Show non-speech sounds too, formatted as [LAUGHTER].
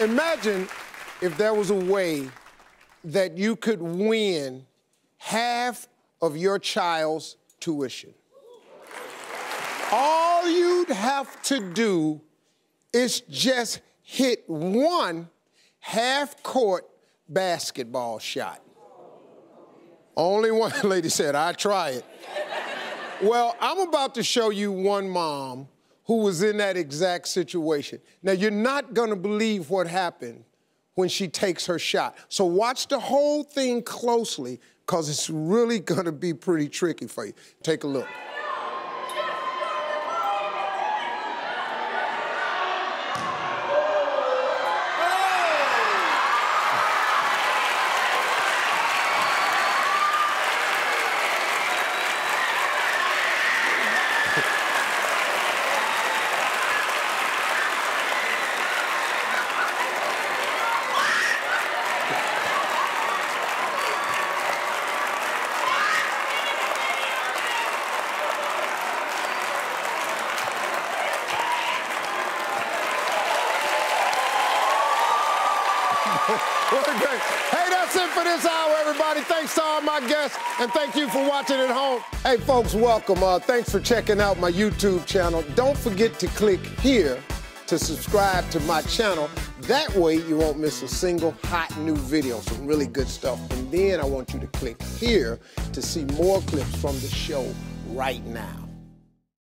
Imagine if there was a way that you could win half of your child's tuition. All you'd have to do is just hit one half court basketball shot. Only one [LAUGHS] lady said, I try it. well, I'm about to show you one mom who was in that exact situation. Now, you're not gonna believe what happened when she takes her shot. So watch the whole thing closely, because it's really gonna be pretty tricky for you. Take a look. Hey, that's it for this hour, everybody. Thanks to all my guests, and thank you for watching at home. Hey, folks, welcome. Uh, thanks for checking out my YouTube channel. Don't forget to click here to subscribe to my channel. That way, you won't miss a single hot new video. Some really good stuff. And then I want you to click here to see more clips from the show right now.